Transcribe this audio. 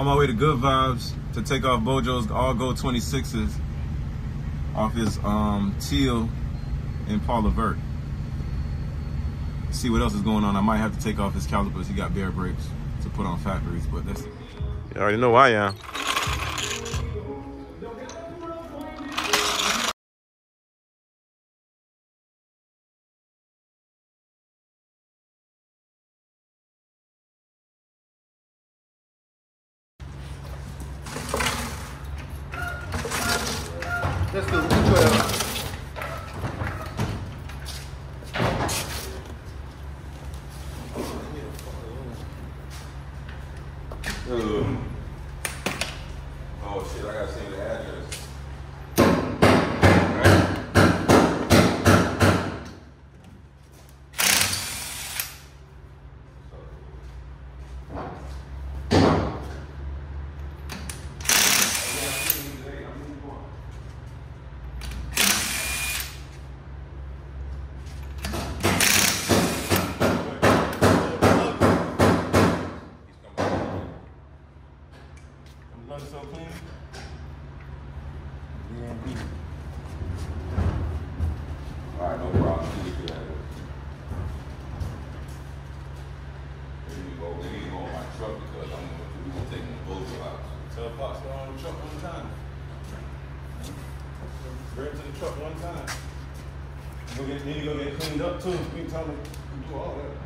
On my way to Good Vibes to take off Bojo's All Gold 26s off his um, teal and Paul Vert. See what else is going on. I might have to take off his calipers. He got bare brakes to put on factories, but that's. You already know I am. Oh tell me, you do all that.